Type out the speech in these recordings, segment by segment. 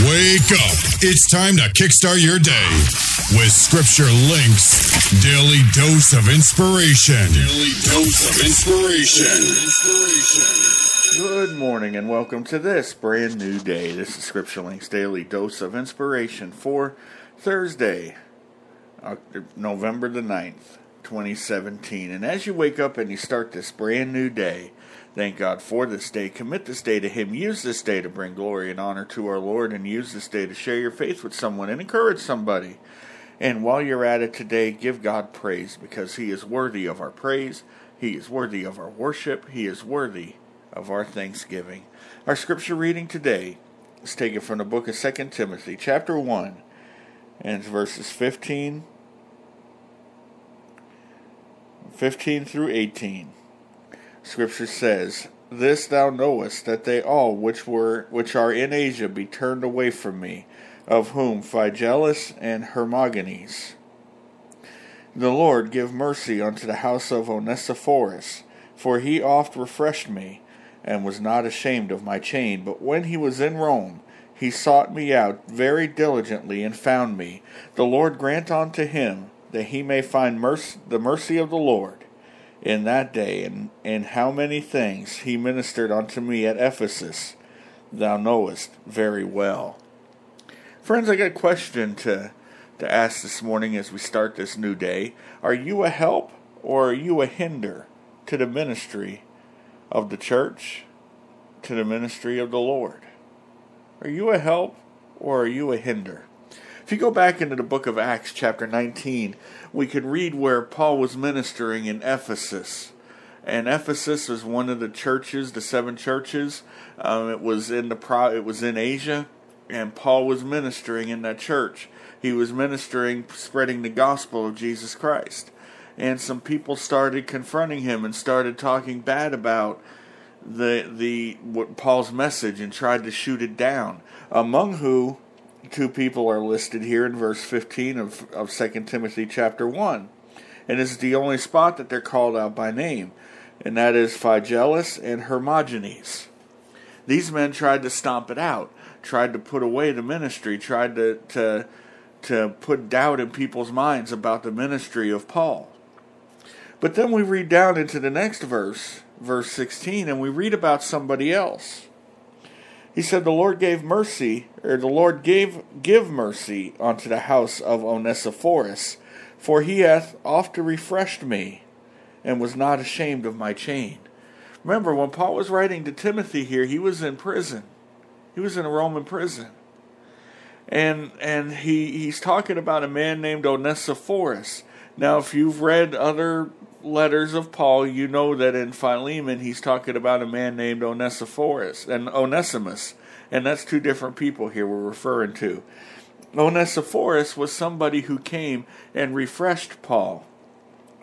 Wake up. It's time to kickstart your day with Scripture Links. Daily dose of inspiration. Daily dose of inspiration. Good morning and welcome to this brand new day. This is Scripture Links Daily Dose of Inspiration for Thursday, November the 9th, 2017. And as you wake up and you start this brand new day, Thank God for this day. Commit this day to Him. Use this day to bring glory and honor to our Lord, and use this day to share your faith with someone and encourage somebody. And while you're at it today, give God praise because He is worthy of our praise. He is worthy of our worship. He is worthy of our thanksgiving. Our scripture reading today is taken from the book of 2 Timothy, chapter 1, and verses 15, 15 through 18. Scripture says, This thou knowest, that they all which were which are in Asia be turned away from me, of whom Phygellus and Hermogenes. The Lord give mercy unto the house of Onesiphorus, for he oft refreshed me, and was not ashamed of my chain. But when he was in Rome, he sought me out very diligently and found me. The Lord grant unto him that he may find mercy, the mercy of the Lord in that day, and, and how many things he ministered unto me at Ephesus, thou knowest very well. Friends, I got a question to, to ask this morning as we start this new day. Are you a help or are you a hinder to the ministry of the church, to the ministry of the Lord? Are you a help or are you a hinder? If you go back into the book of Acts, chapter 19, we could read where Paul was ministering in Ephesus. And Ephesus was one of the churches, the seven churches. Um, it was in the pro- it was in Asia, and Paul was ministering in that church. He was ministering, spreading the gospel of Jesus Christ. And some people started confronting him and started talking bad about the the what Paul's message and tried to shoot it down. Among who two people are listed here in verse 15 of, of 2 Timothy chapter 1. And this is the only spot that they're called out by name, and that is Phygellus and Hermogenes. These men tried to stomp it out, tried to put away the ministry, tried to, to, to put doubt in people's minds about the ministry of Paul. But then we read down into the next verse, verse 16, and we read about somebody else. He said, The Lord gave mercy, or the Lord gave give mercy unto the house of Onesiphorus, for he hath oft refreshed me, and was not ashamed of my chain. Remember, when Paul was writing to Timothy here, he was in prison. He was in a Roman prison. And and he, he's talking about a man named Onesiphorus. Now, if you've read other letters of Paul, you know that in Philemon he's talking about a man named Onesiphorus and Onesimus, and that's two different people here we're referring to. Onesiphorus was somebody who came and refreshed Paul.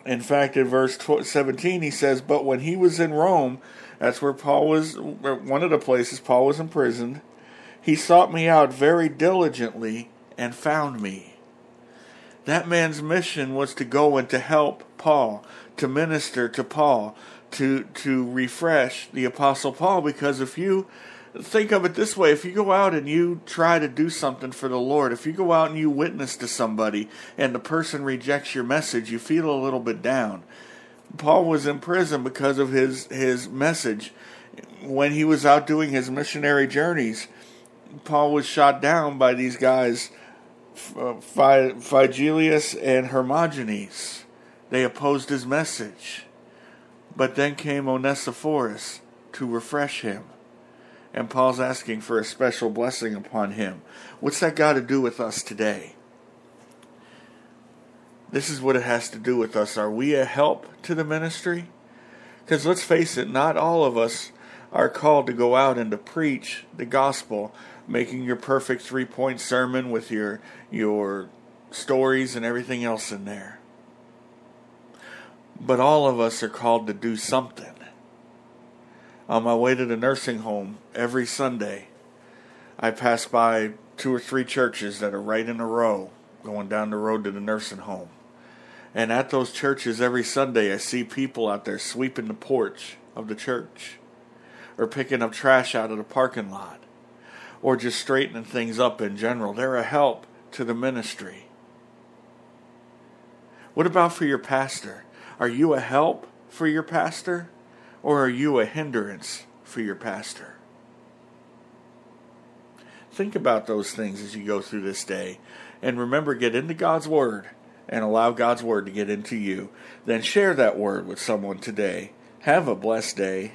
In fact, in verse 17 he says, "But when he was in Rome, that's where Paul was one of the places Paul was imprisoned, he sought me out very diligently and found me." That man's mission was to go and to help Paul, to minister to Paul, to to refresh the apostle Paul because if you think of it this way if you go out and you try to do something for the Lord, if you go out and you witness to somebody and the person rejects your message, you feel a little bit down. Paul was in prison because of his his message. When he was out doing his missionary journeys, Paul was shot down by these guys, Phygellus and Hermogenes. They opposed his message. But then came Onesiphorus to refresh him. And Paul's asking for a special blessing upon him. What's that got to do with us today? This is what it has to do with us. Are we a help to the ministry? Because let's face it, not all of us are called to go out and to preach the gospel, making your perfect three point sermon with your your stories and everything else in there. But all of us are called to do something. On my way to the nursing home every Sunday, I pass by two or three churches that are right in a row going down the road to the nursing home. And at those churches every Sunday, I see people out there sweeping the porch of the church or picking up trash out of the parking lot or just straightening things up in general. They're a help to the ministry. What about for your pastor? Are you a help for your pastor or are you a hindrance for your pastor? Think about those things as you go through this day. And remember, get into God's Word and allow God's Word to get into you. Then share that Word with someone today. Have a blessed day.